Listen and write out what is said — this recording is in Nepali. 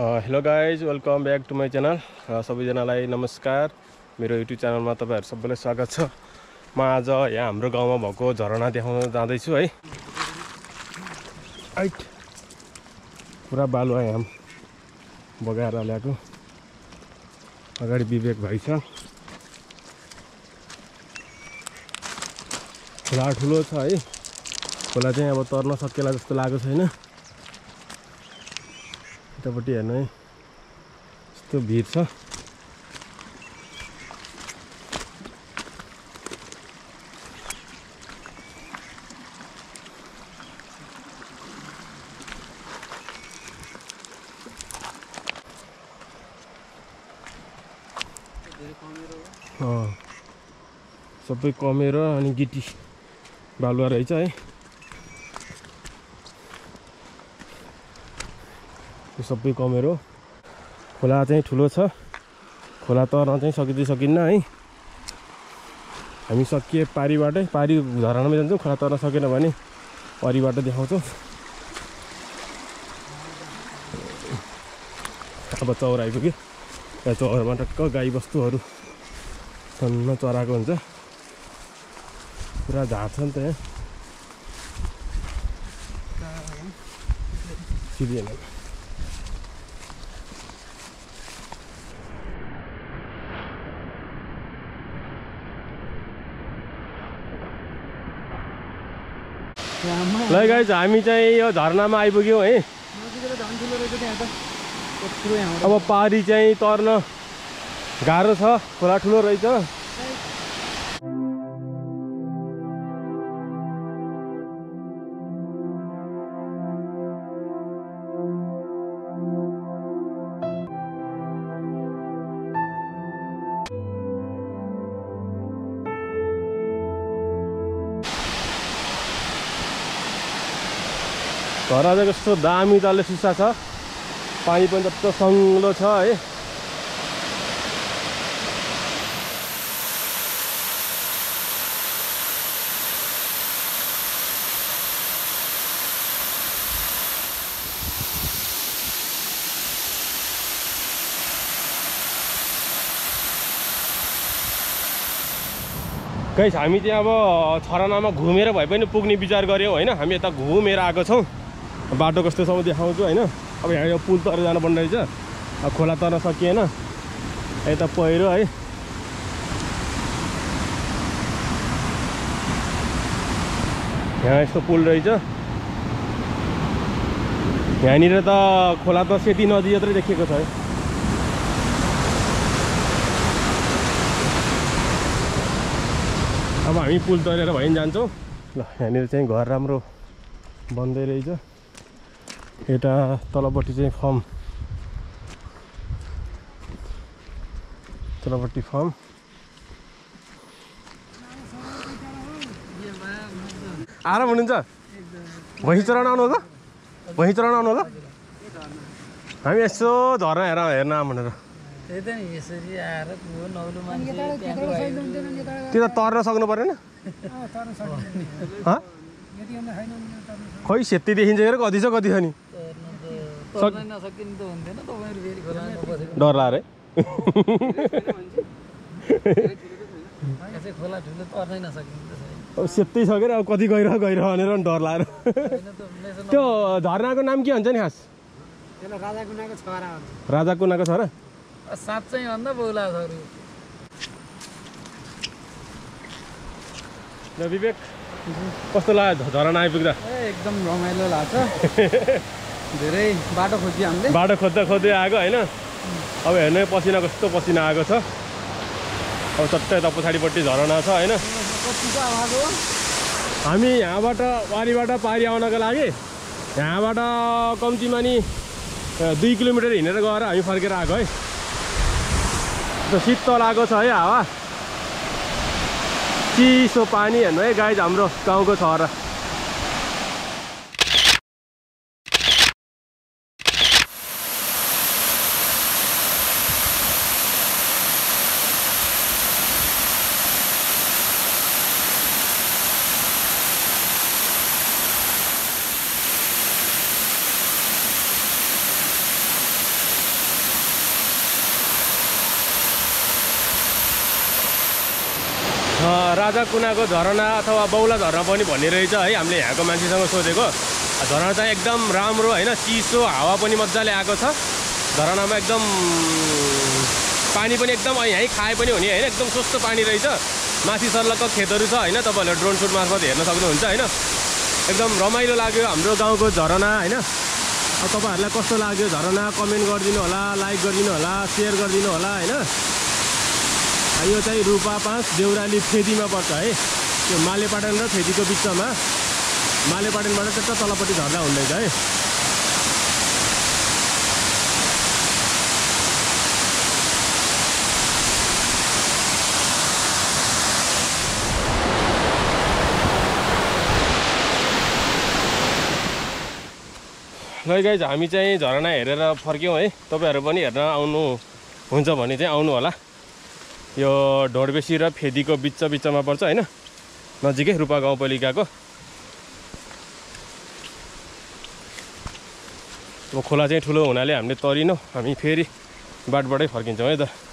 Hello guys welcome back to my channel सबैजनालाई नमस्कार। मेरो युट्युब च्यानलमा तपाईँहरू सबैलाई स्वागत छ। म आज यहाँ हाम्रो गाउँमा भएको झरना देखाउन जाँदैछु है। आइट पुरा बालुवा यहाँ बगाएर ल्याएको। अगाडि विवेक भाइ छ। खोला ठुलो छ है। खोला चाहिँ अब तर्न सकेला जस्तो लागेको छैन। यतापट्टि हेर्नु है। यस्तो भिड छ। सबै कमेर अनि गिटी बालुवा रहेछ है। यो सबै कमेर। खोला चाहिँ ठुलो छ। खोला तर्न चाहिँ सकिँदै सकिन्न है। हामी सकिए पारिबाटै पारी झरनामै जान्छौँ खोला तर्न सकेन भने परिबाट देखाउँछौँ। अब चौर आइपुग्यो। यहाँ चौरमा टक्क गाईबस्तुहरू छन्न चराएको हुन्छ। पुरा झार छ नि त यहाँ। ल गाइज हामी चाहिँ यो झरनामा आइपुग्यौँ है। अब पारी चाहिँ तर्न गाह्रो छ खोला ठुलो रहेछ। घर चाहिँ कस्तो दामी तलले सुसा छ। पानी पनि जस्तो सङ्लो छ है। कहीँ हामी चाहिँ अब छरानामा घुमेर भए पनि पुग्ने विचार गऱ्यौँ होइन। हामी यता घुमेर आएको छौँ। बाटो कस्तो म देखाउँछु होइन? अब यहाँ यो पुल तर जानुपर्ने रहेछ। अब खोला तर्न सकिएन। यता पहिरो है। यहाँ यस्तो पुल रहेछ। यहाँनिर त खोला त सेती नदी जत्रै देखिएको छ है। अब हामी पुल तरेर भइ जान्छौँ। ल यहाँनिर चाहिँ घर राम्रो बन्दै रहेछ। यता तलपट्टि चाहिँ फर्म तलपट्टि फर्म आराम हुनुहुन्छ भैँसी चराउन आउनु होला भैँसी चराउन आउनु होला हामी यसो झर्ना हेर हेर्न भनेर त त्यो त तर्न सक्नु परेन हँ? खोइ सेती देखिन्छ हेर कति छ कति छ नि डर लाएर छैन अब सेतै छ के अब कति गहिरो गहिरो भनेर नि डर लाएर मेसो त्यो झरनाको नाम के भन्छ नि खास राजा गुनाको छोरा राजा कुनाको छ र साँच्चै भन्दा बौला छोरी विवेक कस्तो लाग्यो झरना आइपुग्दा एकदम रमाइलो लाग्छ धेरै बाटो खोजी हामीले। बाटो खोज्दा खोज्दै आएको होइन? अब हेर्नु है पसिना कस्तो पसिना आएको छ। अब चट्टै यता पछाडिपट्टि झरना छ होइन? हामी यहाँबाट पारीबाट पारी आउनको लागि यहाँबाट कम्तीमा नि दुई किलोमिटर हिँडेर गएर हामी फर्केर आएको है? शीतल आएको छ है हावा। चिसो पानी हेर्नु है गाई हाम्रो गाउँको छहरा। अँ, राजा कुनाको झरना अथवा बौला झरना पनि भन्ने रहेछ है हामीले यहाँको मान्छेसँग सोधेको। झरना चाहिँ एकदम राम्रो होइन चिसो हावा पनि मजाले आएको छ। झरनामा एकदम पानी पनि एकदम यहीँ खाए पनि हुने होइन एकदम सस्तो पानी रहेछ। माथि सर्लक्क खेतहरू छ होइन तपाईँहरूले ड्रोन सुट मार्फत हेर्न सक्नुहुन्छ होइन। एकदम रमाइलो लाग्यो हाम्रो गाउँको झरना होइन। अब तपाईँहरूलाई कस्तो लाग्यो? झरना कमेन्ट गरिदिनु होला लाइक गरिदिनु होला सेयर गरिदिनु होला होइन। यो चाहिँ रूपा पाँच देउराली फेदीमा पर्छ है। त्यो मालेपाटन र फेदीको बिचमा। मालेपाटनबाट त्यस्तो तलपट्टि झर्दा हुँदैछ है। ल गाइज हामी चाहिँ झरना हेरेर फर्क्यौँ है। तपाईँहरू पनि हेर्न आउनु हुन्छ भने चाहिँ आउनु होला। यो ढोडबेसी र फेदीको बिच बिचमा पर्छ होइन? नजिकै रूपा गाउँपालिकाको। खोला चाहिँ ठुलो हुनाले हामीले तरिनौँ हामी फेरि बाटबाटै फर्किन्छौँ है त।